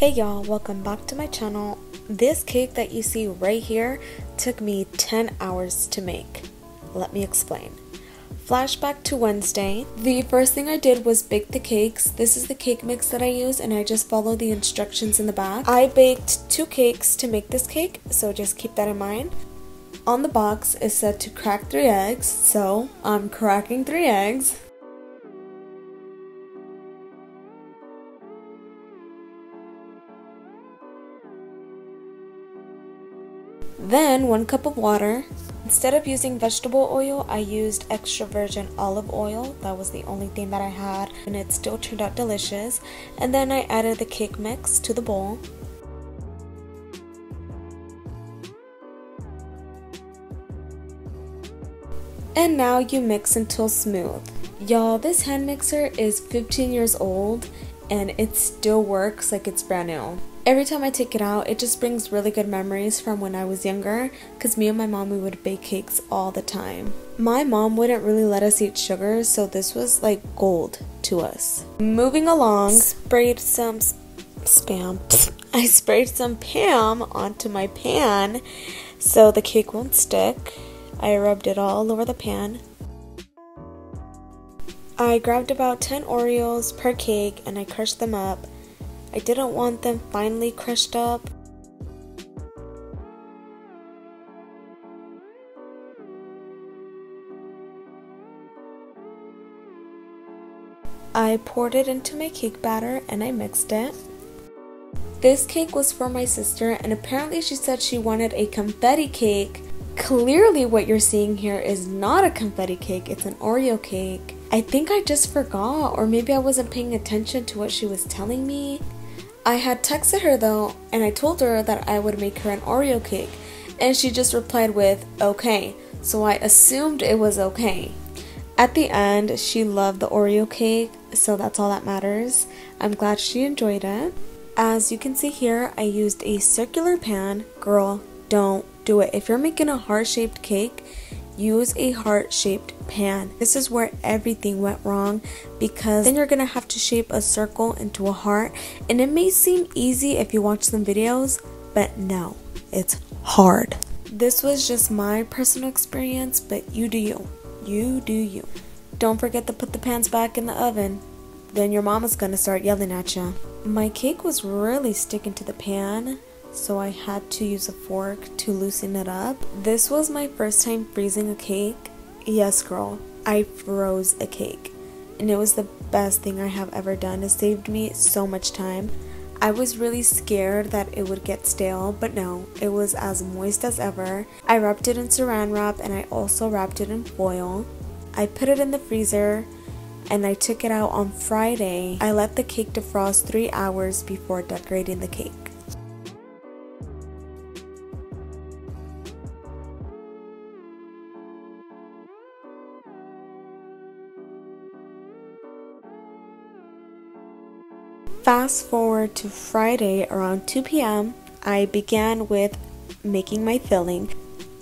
Hey y'all, welcome back to my channel. This cake that you see right here took me 10 hours to make. Let me explain. Flashback to Wednesday. The first thing I did was bake the cakes. This is the cake mix that I use and I just follow the instructions in the back. I baked two cakes to make this cake, so just keep that in mind. On the box is said to crack three eggs, so I'm cracking three eggs. Then one cup of water. Instead of using vegetable oil, I used extra virgin olive oil. That was the only thing that I had and it still turned out delicious. And then I added the cake mix to the bowl. And now you mix until smooth. Y'all, this hand mixer is 15 years old and it still works like it's brand new. Every time I take it out, it just brings really good memories from when I was younger because me and my mom, we would bake cakes all the time. My mom wouldn't really let us eat sugar, so this was like gold to us. Moving along, sprayed some spam. I sprayed some Pam onto my pan so the cake won't stick. I rubbed it all over the pan. I grabbed about 10 Oreos per cake and I crushed them up. I didn't want them finely crushed up. I poured it into my cake batter and I mixed it. This cake was for my sister and apparently she said she wanted a confetti cake. Clearly what you're seeing here is not a confetti cake, it's an Oreo cake. I think I just forgot, or maybe I wasn't paying attention to what she was telling me. I had texted her though, and I told her that I would make her an Oreo cake, and she just replied with, okay, so I assumed it was okay. At the end, she loved the Oreo cake, so that's all that matters. I'm glad she enjoyed it. As you can see here, I used a circular pan. Girl, don't do it. If you're making a heart-shaped cake, use a heart-shaped pan. This is where everything went wrong because then you're gonna have to shape a circle into a heart and it may seem easy if you watch some videos, but no, it's hard. This was just my personal experience, but you do you. You do you. Don't forget to put the pans back in the oven. Then your mama's gonna start yelling at you. My cake was really sticking to the pan so I had to use a fork to loosen it up. This was my first time freezing a cake. Yes, girl, I froze a cake, and it was the best thing I have ever done. It saved me so much time. I was really scared that it would get stale, but no, it was as moist as ever. I wrapped it in saran wrap and I also wrapped it in foil. I put it in the freezer and I took it out on Friday. I let the cake defrost three hours before decorating the cake. Fast forward to Friday around 2 p.m., I began with making my filling.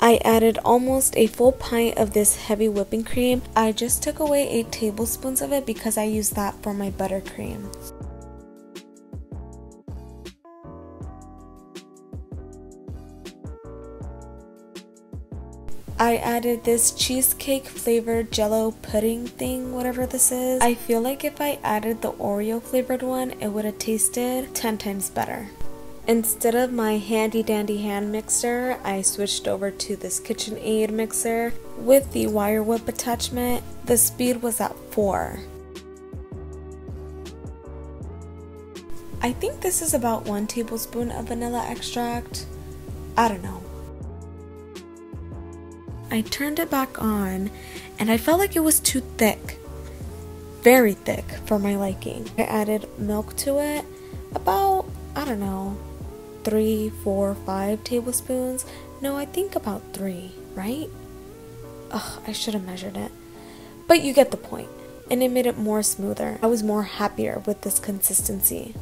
I added almost a full pint of this heavy whipping cream. I just took away 8 tablespoons of it because I used that for my buttercream. I added this cheesecake flavored jello pudding thing, whatever this is. I feel like if I added the Oreo flavored one, it would have tasted 10 times better. Instead of my handy dandy hand mixer, I switched over to this KitchenAid mixer with the wire whip attachment. The speed was at 4. I think this is about 1 tablespoon of vanilla extract. I don't know. I turned it back on and I felt like it was too thick. Very thick for my liking. I added milk to it, about, I don't know, three, four, five tablespoons. No, I think about three, right? Ugh, I should have measured it. But you get the point. And it made it more smoother. I was more happier with this consistency.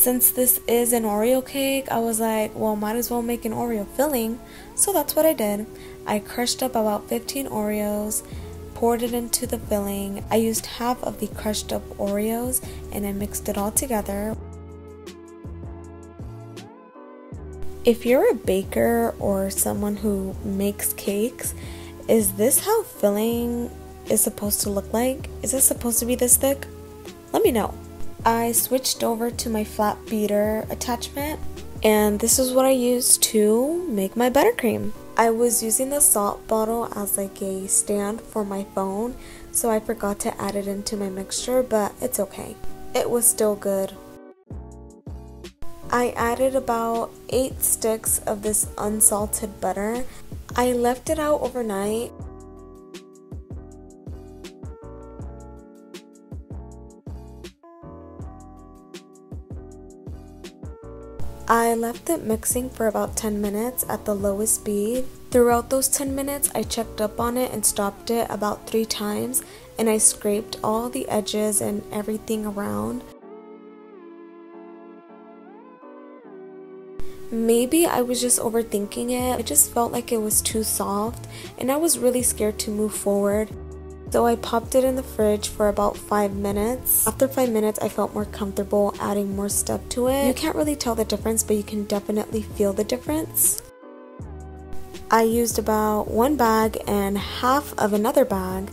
Since this is an Oreo cake, I was like, well, might as well make an Oreo filling. So that's what I did. I crushed up about 15 Oreos, poured it into the filling. I used half of the crushed up Oreos and I mixed it all together. If you're a baker or someone who makes cakes, is this how filling is supposed to look like? Is it supposed to be this thick? Let me know. I switched over to my flat beater attachment and this is what I used to make my buttercream. I was using the salt bottle as like a stand for my phone so I forgot to add it into my mixture but it's okay. It was still good. I added about 8 sticks of this unsalted butter. I left it out overnight I left it mixing for about 10 minutes at the lowest speed. Throughout those 10 minutes, I checked up on it and stopped it about 3 times and I scraped all the edges and everything around. Maybe I was just overthinking it. It just felt like it was too soft and I was really scared to move forward. So I popped it in the fridge for about 5 minutes. After 5 minutes I felt more comfortable adding more stuff to it. You can't really tell the difference but you can definitely feel the difference. I used about one bag and half of another bag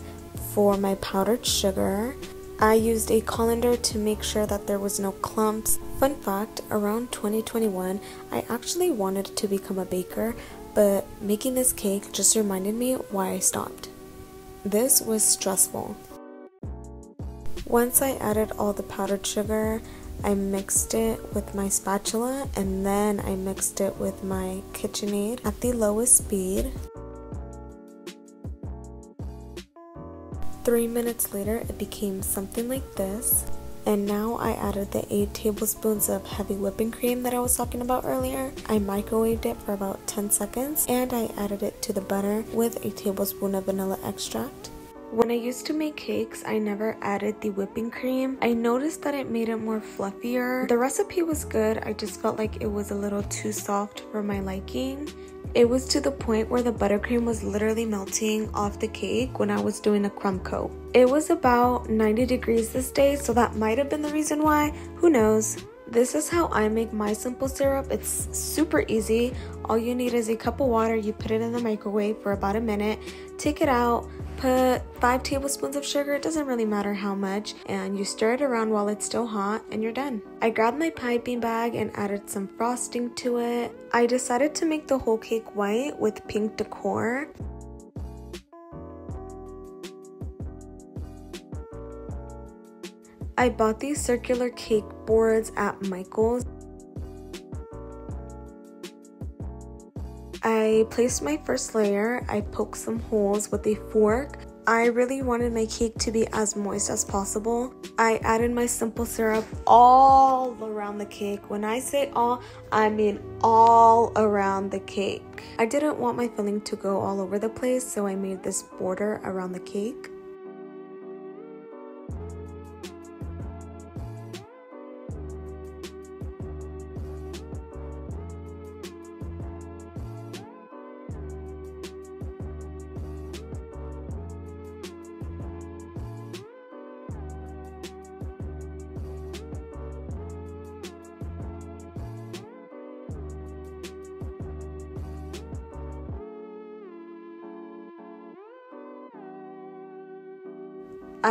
for my powdered sugar. I used a colander to make sure that there was no clumps. Fun fact, around 2021, I actually wanted to become a baker, but making this cake just reminded me why I stopped. This was stressful. Once I added all the powdered sugar, I mixed it with my spatula and then I mixed it with my KitchenAid at the lowest speed. Three minutes later, it became something like this. And now I added the 8 tablespoons of heavy whipping cream that I was talking about earlier. I microwaved it for about 10 seconds and I added it to the butter with a tablespoon of vanilla extract. When I used to make cakes, I never added the whipping cream. I noticed that it made it more fluffier. The recipe was good, I just felt like it was a little too soft for my liking. It was to the point where the buttercream was literally melting off the cake when I was doing a crumb coat. It was about 90 degrees this day, so that might have been the reason why. Who knows? This is how I make my simple syrup. It's super easy. All you need is a cup of water. You put it in the microwave for about a minute. Take it out. Put 5 tablespoons of sugar. It doesn't really matter how much. And you stir it around while it's still hot and you're done. I grabbed my piping bag and added some frosting to it. I decided to make the whole cake white with pink decor. I bought these circular cake boards at Michael's. I placed my first layer, I poked some holes with a fork. I really wanted my cake to be as moist as possible. I added my simple syrup all around the cake. When I say all, I mean all around the cake. I didn't want my filling to go all over the place, so I made this border around the cake.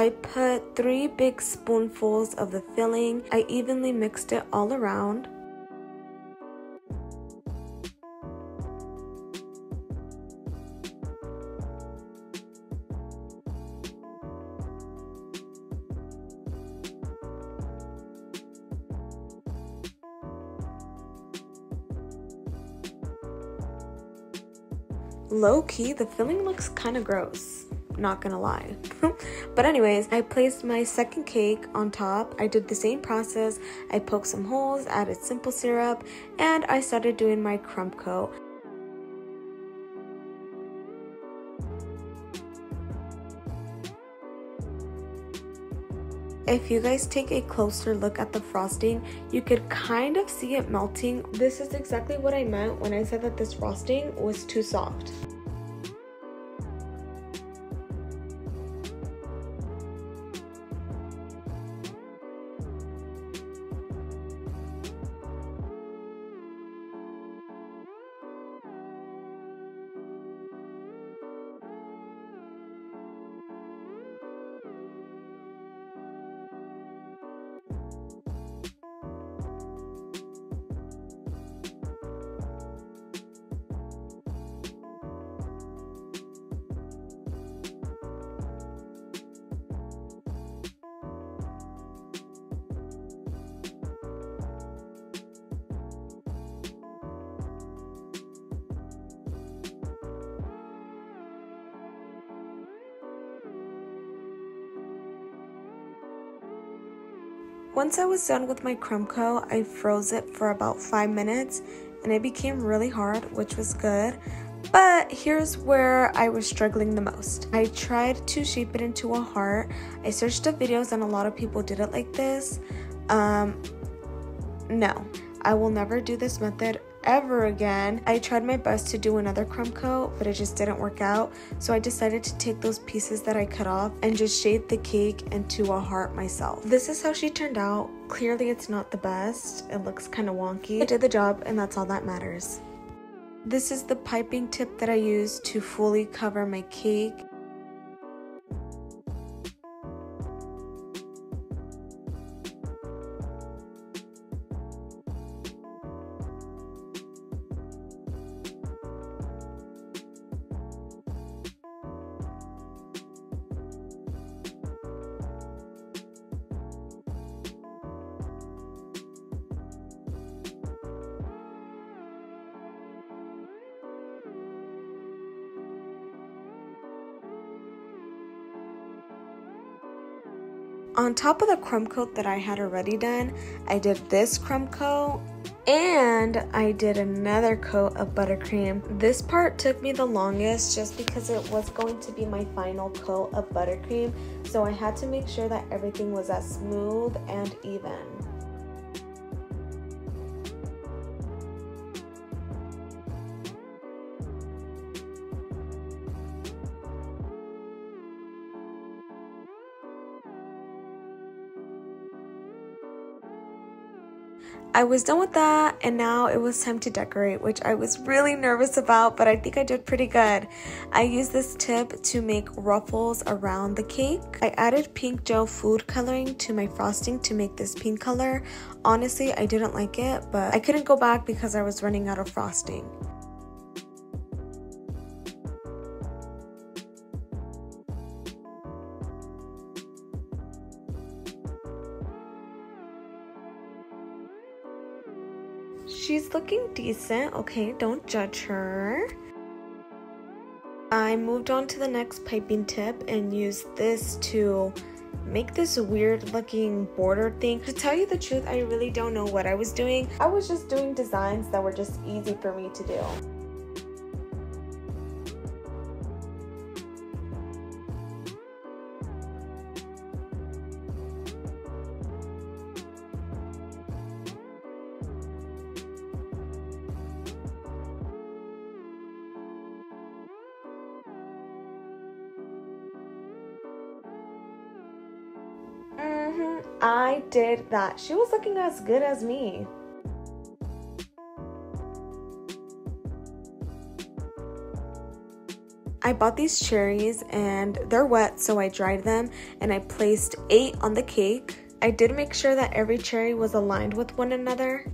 I put three big spoonfuls of the filling. I evenly mixed it all around. Low key, the filling looks kind of gross not gonna lie. but anyways, I placed my second cake on top. I did the same process. I poked some holes, added simple syrup, and I started doing my crumb coat. If you guys take a closer look at the frosting, you could kind of see it melting. This is exactly what I meant when I said that this frosting was too soft. Once I was done with my crumb coat, I froze it for about 5 minutes and it became really hard, which was good. But here's where I was struggling the most. I tried to shape it into a heart. I searched the videos and a lot of people did it like this. Um, no, I will never do this method ever again. I tried my best to do another crumb coat, but it just didn't work out. So I decided to take those pieces that I cut off and just shape the cake into a heart myself. This is how she turned out. Clearly it's not the best. It looks kind of wonky. I did the job and that's all that matters. This is the piping tip that I use to fully cover my cake. On top of the crumb coat that I had already done, I did this crumb coat and I did another coat of buttercream. This part took me the longest just because it was going to be my final coat of buttercream. So I had to make sure that everything was as smooth and even. I was done with that and now it was time to decorate, which I was really nervous about, but I think I did pretty good. I used this tip to make ruffles around the cake. I added pink gel food coloring to my frosting to make this pink color. Honestly, I didn't like it, but I couldn't go back because I was running out of frosting. Okay, don't judge her. I moved on to the next piping tip and used this to make this weird looking border thing. To tell you the truth, I really don't know what I was doing. I was just doing designs that were just easy for me to do. Mm-hmm. I did that. She was looking as good as me. I bought these cherries and they're wet so I dried them and I placed eight on the cake. I did make sure that every cherry was aligned with one another.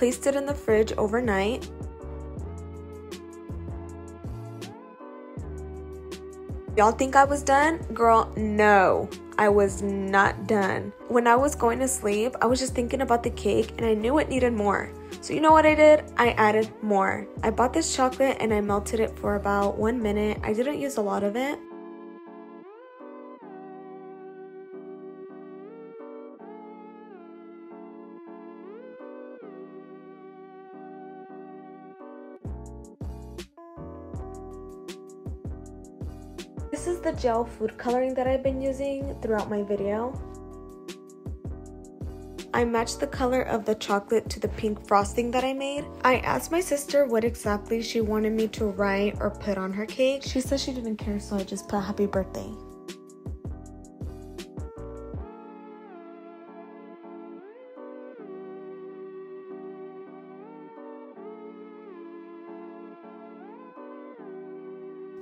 Placed it in the fridge overnight. Y'all think I was done? Girl, no, I was not done. when I was going to sleep, I was just thinking about the cake and I knew it needed more. So you know what I did? I added more. I bought this chocolate and I melted it for about one minute. I didn't use a lot of it. The gel food coloring that I've been using throughout my video. I matched the color of the chocolate to the pink frosting that I made. I asked my sister what exactly she wanted me to write or put on her cake. She said she didn't care so I just put happy birthday.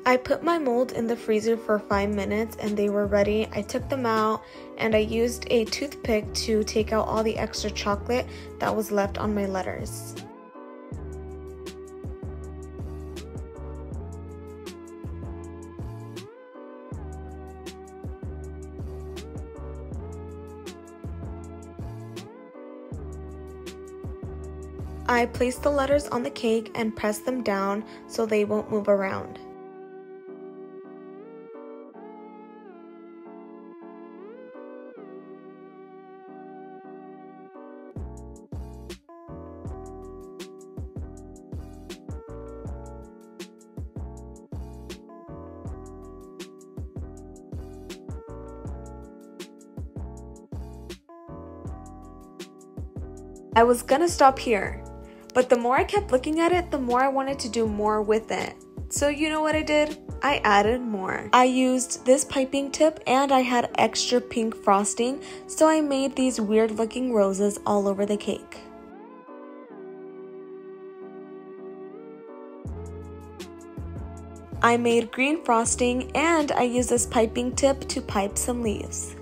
I put my mold in the freezer for 5 minutes and they were ready. I took them out and I used a toothpick to take out all the extra chocolate that was left on my letters. I placed the letters on the cake and pressed them down so they won't move around. I was gonna stop here, but the more I kept looking at it, the more I wanted to do more with it. So you know what I did? I added more. I used this piping tip and I had extra pink frosting, so I made these weird looking roses all over the cake. I made green frosting and I used this piping tip to pipe some leaves.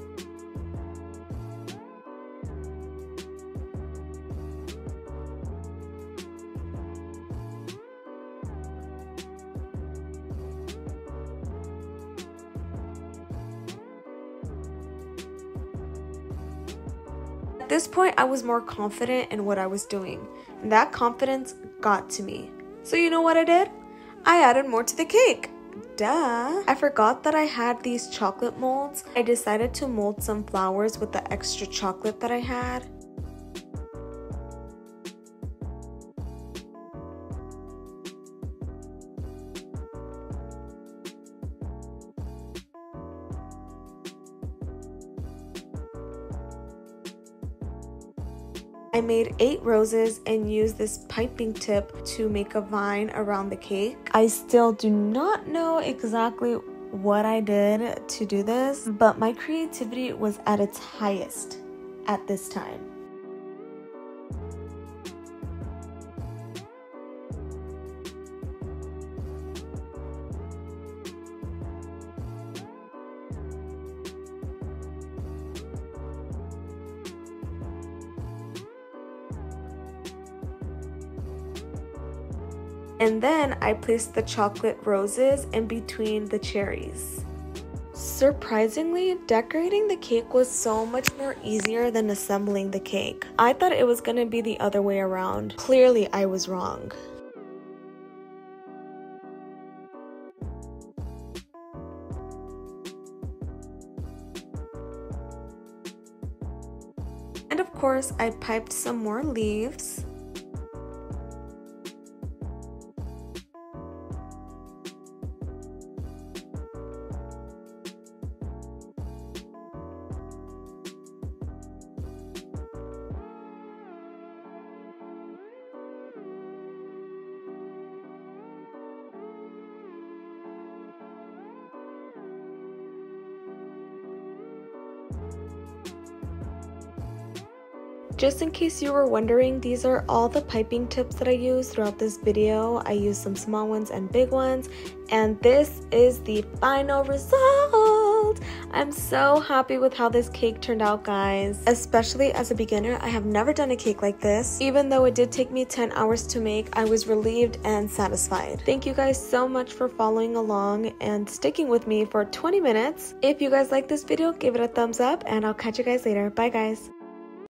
Point, I was more confident in what I was doing, and that confidence got to me. So, you know what I did? I added more to the cake. Duh. I forgot that I had these chocolate molds. I decided to mold some flowers with the extra chocolate that I had. I made eight roses and used this piping tip to make a vine around the cake. I still do not know exactly what I did to do this, but my creativity was at its highest at this time. And then I placed the chocolate roses in between the cherries. Surprisingly, decorating the cake was so much more easier than assembling the cake. I thought it was gonna be the other way around. Clearly, I was wrong. And of course, I piped some more leaves. Just in case you were wondering, these are all the piping tips that I use throughout this video. I use some small ones and big ones, and this is the final result. I'm so happy with how this cake turned out, guys. Especially as a beginner, I have never done a cake like this. Even though it did take me 10 hours to make, I was relieved and satisfied. Thank you guys so much for following along and sticking with me for 20 minutes. If you guys like this video, give it a thumbs up and I'll catch you guys later. Bye guys.